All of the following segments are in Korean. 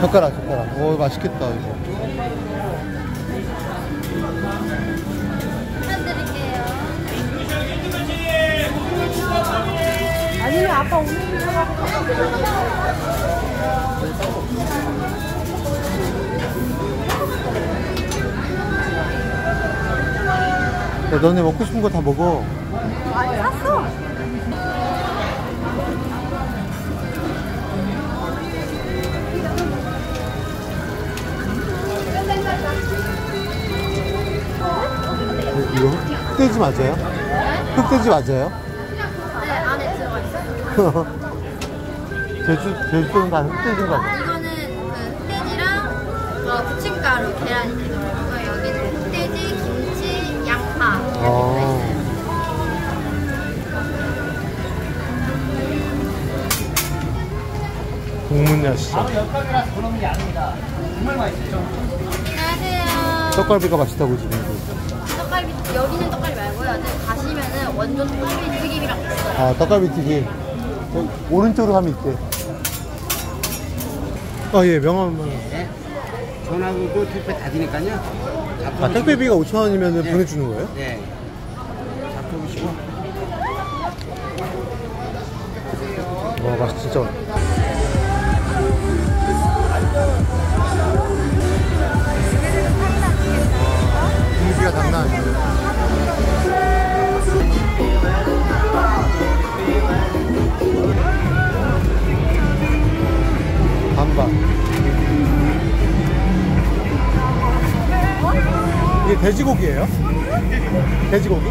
젓가락 젓가락 오 맛있겠다 이거 드릴게요. 아니면 아까 오늘 야, 너네 먹고 싶은 거 다 먹어 아니 샀어. 이거 흑돼지 맞아요? 흑돼지 맞아요? 네, 안에 들어가 있어요. 제주, 제주도는 다 흑돼지인가 봐 이거는 그 흑돼지랑 어, 부침가루 계란 이렇게 들어있고 여기는 흑돼지, 김치, 양파 이렇게 어. 들어있어요. 국문야 시장 안녕하세요. 떡갈비가 맛있다고 지금 떡갈비 여기는 떡갈비 말고요. 네, 가시면은 원조 떡갈비 튀김이랑 있어요. 아 떡갈비 튀김 저기 오른쪽으로 가면 있대 아예 명함만 네. 전화도 택배 다 되니까요. 아 택배비가 5천 원이면 네. 보내주는 거예요? 네. 잡숴보시고. 와 맛이 진짜 반반 이게 돼지고기예요? 돼지고기?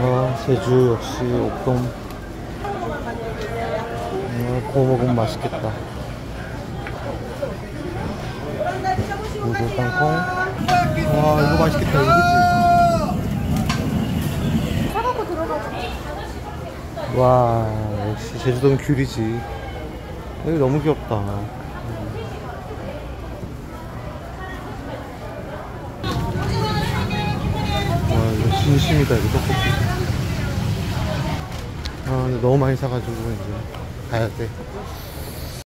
와 제주 역시 옥돔 아, 구워 먹으면 맛있겠다. 우주 땅콩 와 이거 맛있겠다. 이거고 들어가자. 그치? 와 역시 제주도는 귤이지. 여기 너무 귀엽다. 진심이다 이거 떡볶이. 아 너무 많이 사가지고 이제 가야 돼